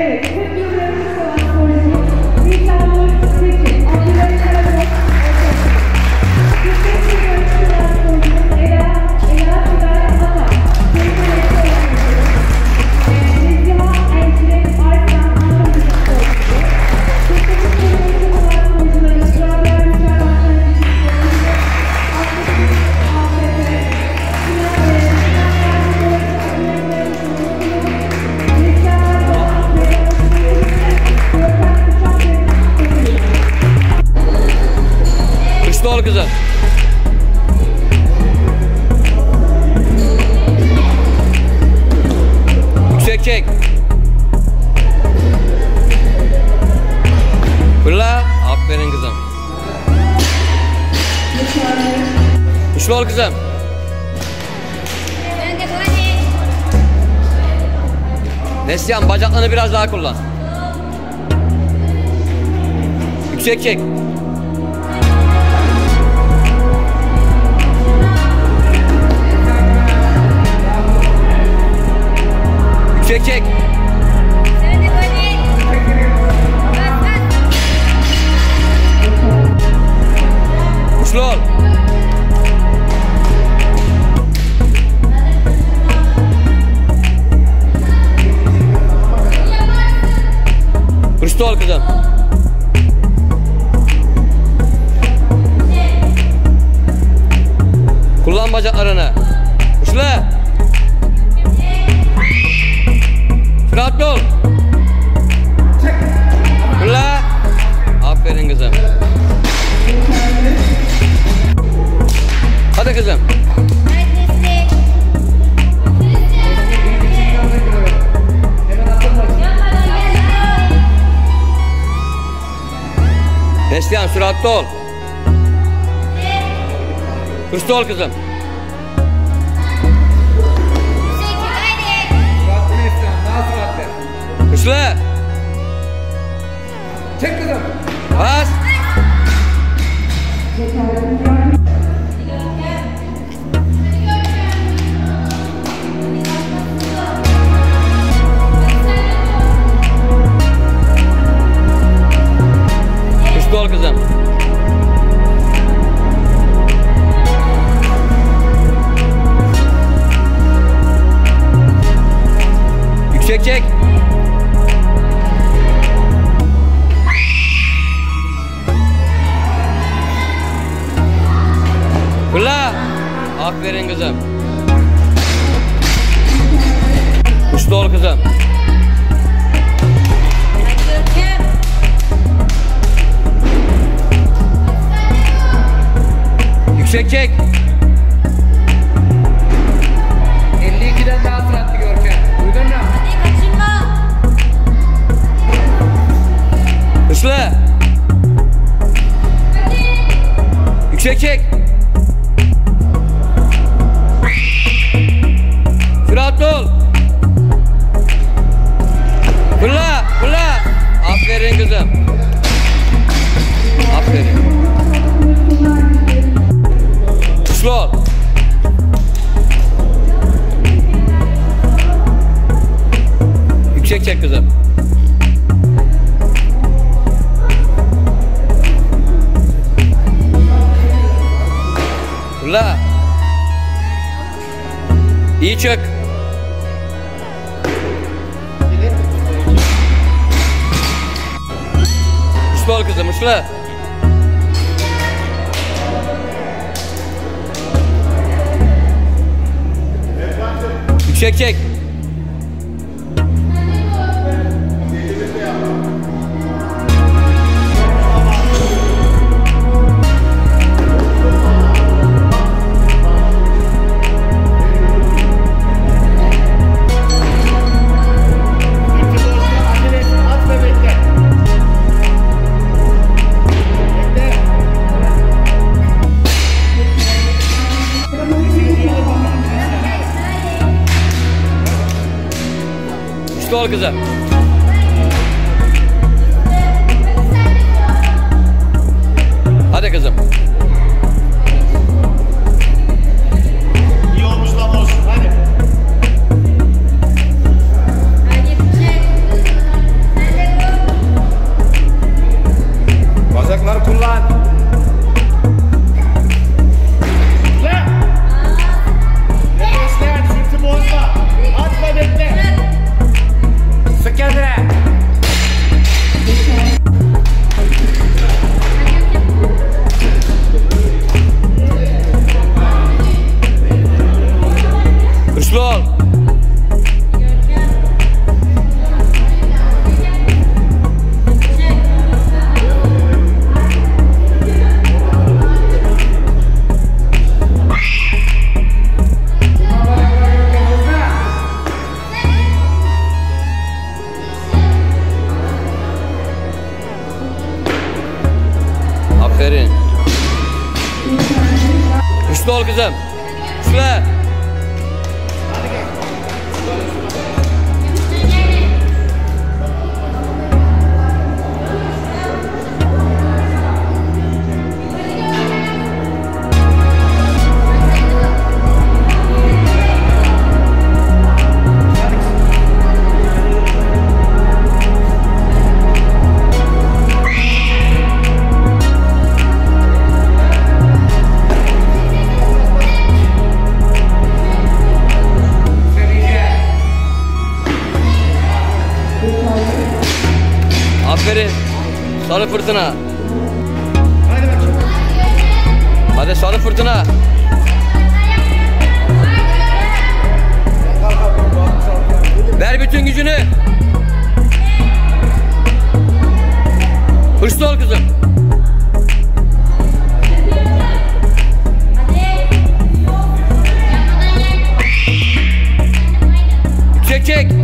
Evet, 40 kızım. Neslihan bacaklarını biraz daha kullan. Yüksek çek. Yüksek çek. Güçlü ol. Ol kızım. Kullan bacaklarını. Güçlü. Süratli ol. Fırla. Aferin kızım. Hadi kızım. Neslihan süratli ol. Hırslı ol kızım. Hırslı. Çek kızım. Bas. Hırslı Yüksek çek. 52'den daha süratli Görkem. Duydun mu? Hadi kaçırma. Hızlı. Yüksek çek. Süratli ol. Fırla, fırla. Aferin kızım. Aferin. Çek kızım. Fırla. İyi çök. Uçlu ol kızım uçlu. Yüksek çek. At Skor kızım. Hadi kızım. İyi. Hadi. Bacaklar kullan. Aferin. Üstü ol kızım. Üstüle. Aferin. Sarı fırtına. Hadi bakayım. Hadi sarı fırtına. Ver bütün gücünü. Hırslı ol kızım. Çek çek.